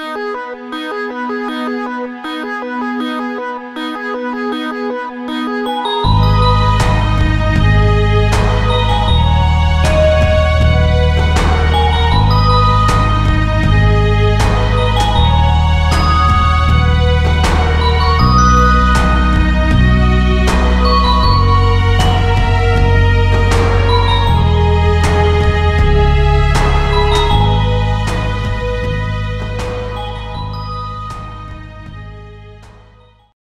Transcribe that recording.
Bye.